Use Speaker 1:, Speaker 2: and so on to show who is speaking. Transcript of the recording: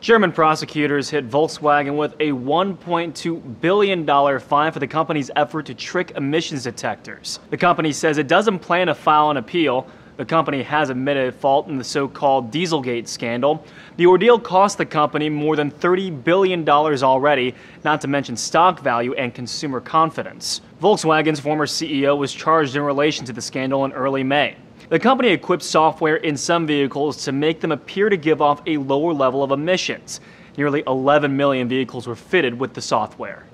Speaker 1: German prosecutors hit Volkswagen with a $1.2 billion fine for the company's effort to trick emissions detectors. The company says it doesn't plan to file an appeal. The company has admitted fault in the so called Dieselgate scandal. The ordeal cost the company more than $30 billion already, not to mention stock value and consumer confidence. Volkswagen's former CEO was charged in relation to the scandal in early May. The company equipped software in some vehicles to make them appear to give off a lower level of emissions. Nearly 11 million vehicles were fitted with the software.